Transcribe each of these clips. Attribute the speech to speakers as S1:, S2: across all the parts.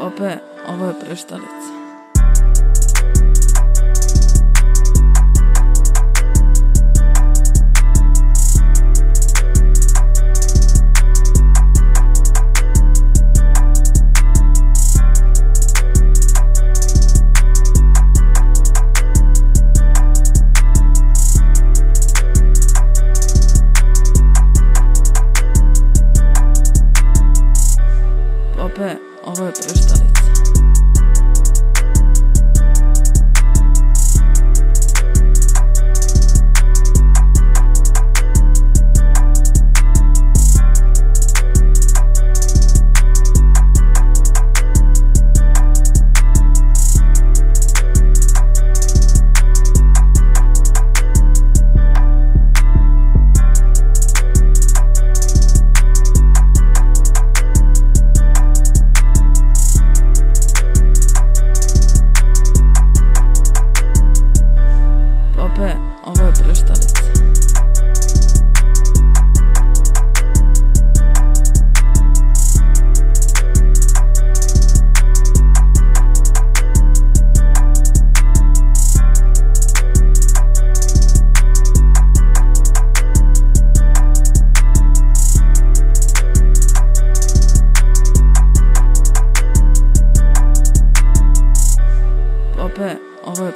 S1: Ope, ovo je preštalica. Ope, over op Eurstallis. Kruštanec. Obe, ovo je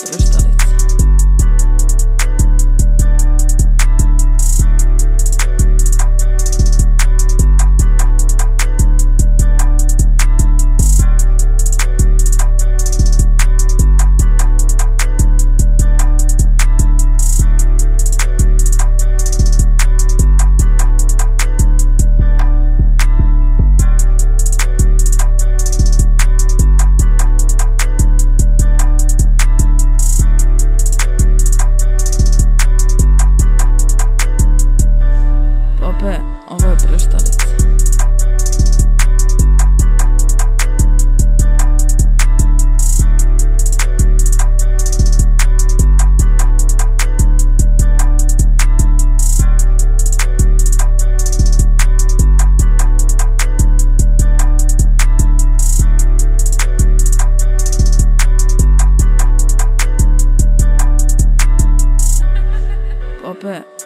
S1: og voru að hlusta þitt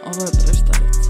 S1: og voru að hlusta þitt